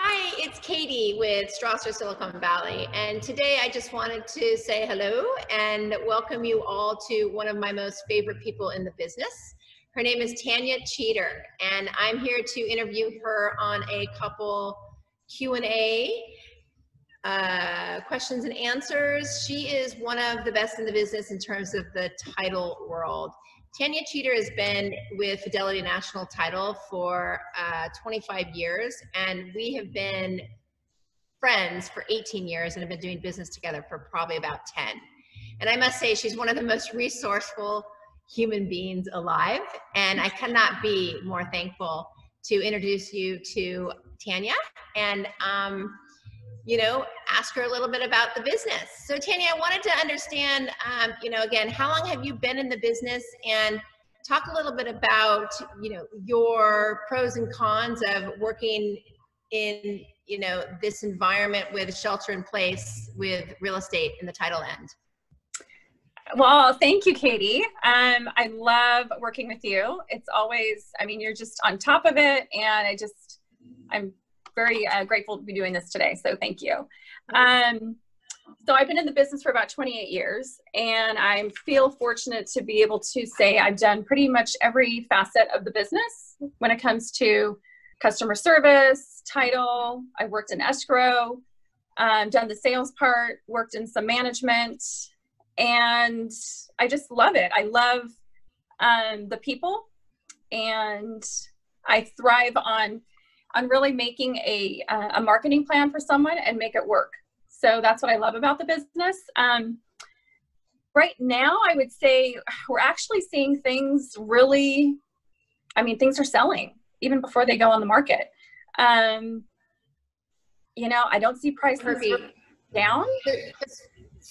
Hi, it's Katy with Straser Silicon Valley. And today I just wanted to say hello and welcome you all to one of my most favorite people in the business. Her name is Tania Cheater, and I'm here to interview her on a couple Q&A uh, questions and answers. She is one of the best in the business in terms of the title world. Tania Cheater has been with Fidelity National Title for uh, 25 years, and we have been friends for 18 years and have been doing business together for probably about 10. And I must say, she's one of the most resourceful human beings alive, and I cannot be more thankful to introduce you to Tania. And um, you know, ask her a little bit about the business. So Tania, I wanted to understand, um, you know, again, how long have you been in the business and talk a little bit about, you know, your pros and cons of working in, you know, this environment with shelter in place with real estate in the title end. Well, thank you, Katy. Um, I love working with you. It's always, I mean, you're just on top of it. And I just, I'm very uh, grateful to be doing this today. So thank you. Um, so I've been in the business for about 28 years, and I feel fortunate to be able to say I've done pretty much every facet of the business when it comes to customer service, title. I worked in escrow, um, done the sales part, worked in some management, and I just love it. I love um, the people, and I thrive on on really making a, uh, a marketing plan for someone and make it work. So that's what I love about the business. Um, right now, I would say we're actually seeing things really, I mean, things are selling even before they go on the market. Um, you know, I don't see prices down.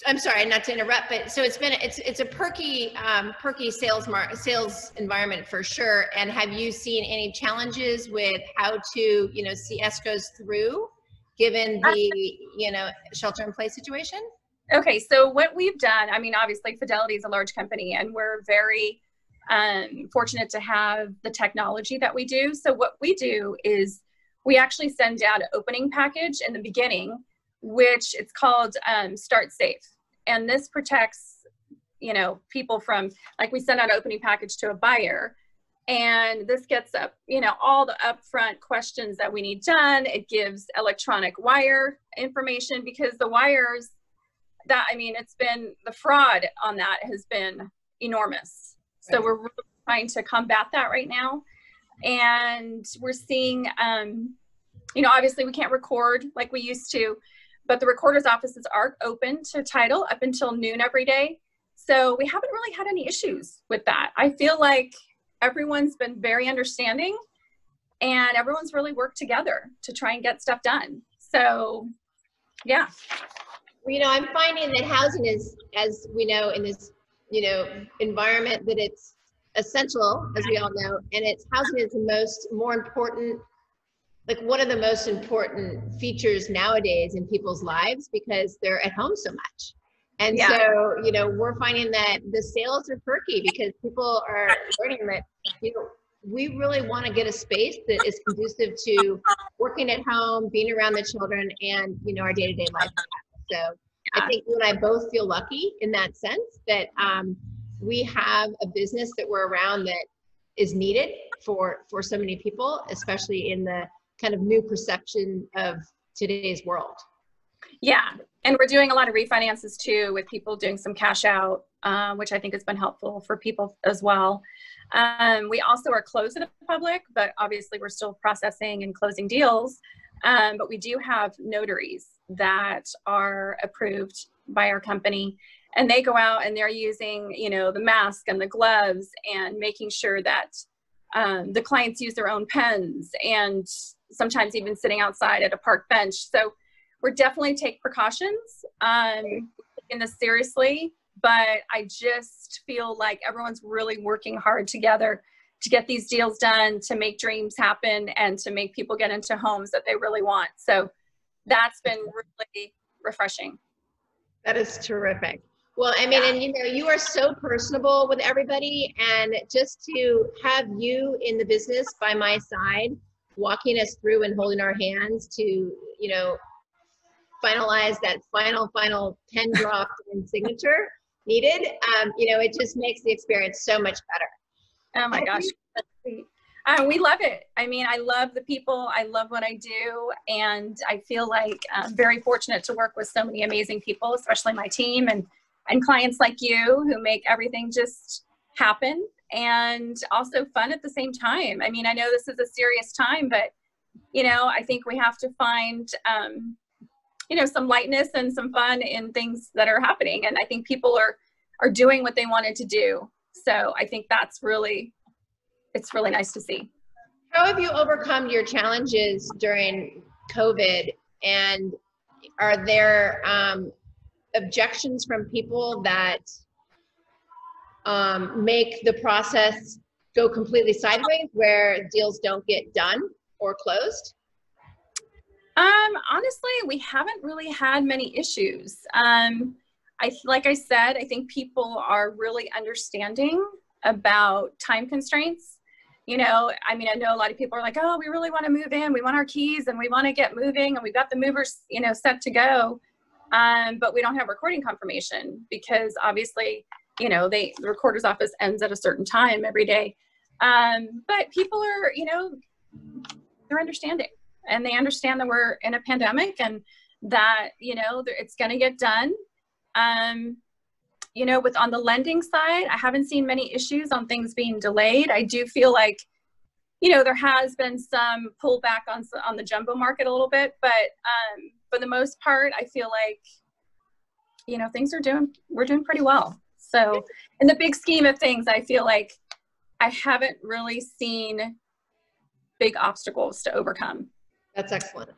I'm sorry, not to interrupt, but so it's been it's it's a perky um, perky sales mar- sales environment for sure. And have you seen any challenges with how to you know see escrows through, given the you know shelter in place situation? Okay, so what we've done, I mean, obviously Fidelity is a large company, and we're very um, fortunate to have the technology that we do. So what we do is we actually send out an opening package in the beginning which it's called um, Start Safe. And this protects, you know, people from, like we send out an opening package to a buyer and this gets up, you know, all the upfront questions that we need done. It gives electronic wire information because the wires that, I mean, it's been, the fraud on that has been enormous. So we're really trying to combat that right now. And we're seeing, um, you know, obviously we can't record like we used to, but the recorder's offices are open to title up until noon every day. So we haven't really had any issues with that. I feel like everyone's been very understanding and everyone's really worked together to try and get stuff done. So, yeah. You know, I'm finding that housing is, as we know, in this, you know, environment that it's essential, as we all know, and it's housing is the most more important like one of the most important features nowadays in people's lives because they're at home so much. And yeah. so, you know, we're finding that the sales are perky because people are learning that, you know, we really want to get a space that is conducive to working at home, being around the children, and, you know, our day to day life. So I think you and I both feel lucky in that sense that um, we have a business that we're around that is needed for for so many people, especially in the kind of new perception of today's world. Yeah, and we're doing a lot of refinances too with people doing some cash out, um, which I think has been helpful for people as well. Um, we also are closed to the public, but obviously we're still processing and closing deals. Um, but we do have notaries that are approved by our company and they go out and they're using you know the mask and the gloves and making sure that um, the clients use their own pens and sometimes even sitting outside at a park bench. So we're definitely take precautions, um, in this seriously, but I just feel like everyone's really working hard together to get these deals done, to make dreams happen, and to make people get into homes that they really want. So that's been really refreshing. That is terrific. Well, I mean, yeah. and you know, you are so personable with everybody, and just to have you in the business by my side walking us through and holding our hands to, you know, finalize that final, final pen drop and signature needed. Um, you know, it just makes the experience so much better. Oh my gosh. Uh, we love it. I mean, I love the people. I love what I do. And I feel like I'm very fortunate to work with so many amazing people, especially my team and, and clients like you who make everything just happen and also fun at the same time. I mean, I know this is a serious time, but you know, I think we have to find, um, you know, some lightness and some fun in things that are happening. And I think people are, are doing what they wanted to do. So I think that's really, it's really nice to see. How have you overcome your challenges during COVID? And are there um, objections from people that um, make the process go completely sideways where deals don't get done or closed? Um, honestly, we haven't really had many issues. Um, I like I said, I think people are really understanding about time constraints. You know, I mean, I know a lot of people are like, "Oh, we really want to move in. We want our keys, and we want to get moving, and we've got the movers, you know, set to go." Um, but we don't have recording confirmation because obviously you know they the recorder's office ends at a certain time every day. Um, but people are you know they're understanding and they understand that we're in a pandemic and that you know it's going to get done. Um, you know with on the lending side i haven't seen many issues on things being delayed. I do feel like you know there has been some pullback on on the jumbo market a little bit but um, for the most part i feel like you know things are doing we're doing pretty well so, in the big scheme of things, I feel like I haven't really seen big obstacles to overcome. That's excellent.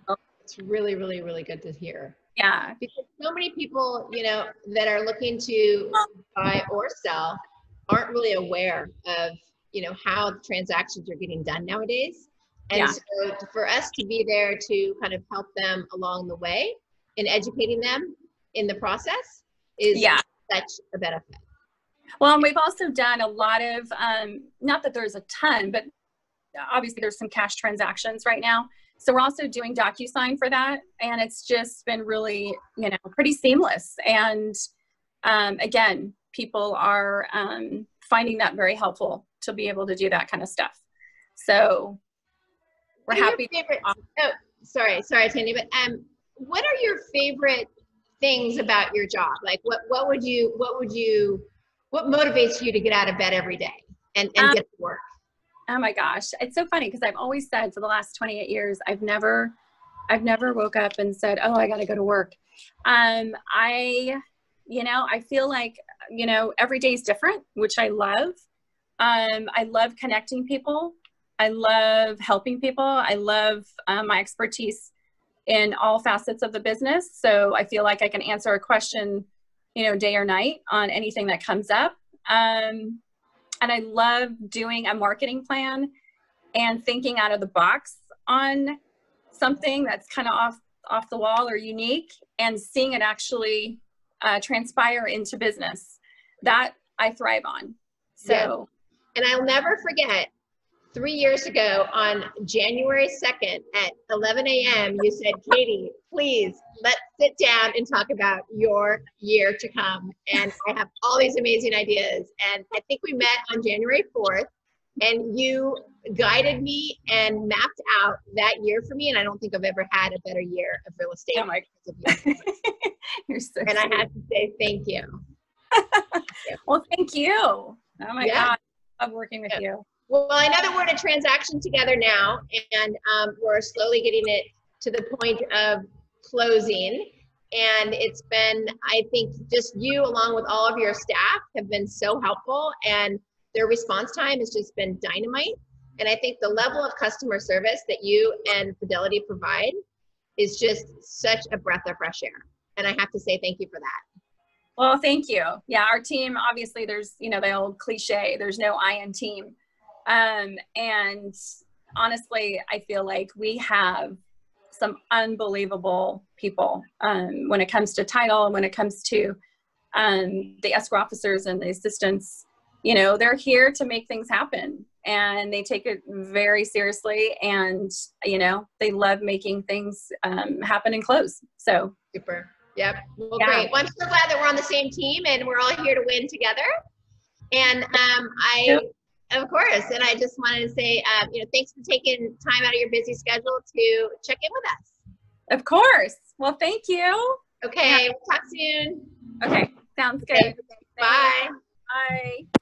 It's really, really, really good to hear. Yeah. Because so many people, you know, that are looking to buy or sell aren't really aware of, you know, how the transactions are getting done nowadays. And yeah. so for us to be there to kind of help them along the way in educating them in the process is yeah such a benefit. Well, and we've also done a lot of, um, not that there's a ton, but obviously there's some cash transactions right now. So we're also doing DocuSign for that. And it's just been really, you know, pretty seamless. And um, again, people are um, finding that very helpful to be able to do that kind of stuff. So we're happy. Favorite, oh, sorry, sorry, Tania, but um, what are your favorite things about your job? Like what what would you what would you what motivates you to get out of bed every day and, and um, get to work? Oh my gosh. It's so funny because I've always said for the last 28 years, I've never I've never woke up and said, "Oh, I got to go to work." Um I you know, I feel like you know, every day is different, which I love. Um I love connecting people. I love helping people. I love um, my expertise in all facets of the business. So I feel like I can answer a question, you know, day or night on anything that comes up. Um, and I love doing a marketing plan and thinking out of the box on something that's kind of off off the wall or unique and seeing it actually uh, transpire into business that i thrive on so yeah. and i'll never forget three years ago on January 2nd at 11 a.m., you said, Katy, please let's sit down and talk about your year to come. And I have all these amazing ideas. And I think we met on January 4th and you guided me and mapped out that year for me. And I don't think I've ever had a better year of real estate. Oh my you. You're so And sweet. I have to say thank you. well, thank you. Oh my yeah. God. I love working with yeah. you. Well, I know that we're in a transaction together now, and um, we're slowly getting it to the point of closing. And it's been, I think, just you along with all of your staff have been so helpful, and their response time has just been dynamite. And I think the level of customer service that you and Fidelity provide is just such a breath of fresh air. And I have to say thank you for that. Well, thank you. Yeah, our team, obviously, there's, you know, the old cliche, there's no I in team. Um, and honestly, I feel like we have some unbelievable people um, when it comes to title and when it comes to um, the escrow officers and the assistants. You know, they're here to make things happen. and they take it very seriously and you know they love making things um, happen and close so super yep well Yeah. great well i'm so glad that we're on the same team and we're all here to win together and um, i Yep. Of course and i just wanted to say um, you know thanks for taking time out of your busy schedule to check in with us. Of course. Well thank you. Okay we'll talk soon. Okay sounds good. Okay. bye. Bye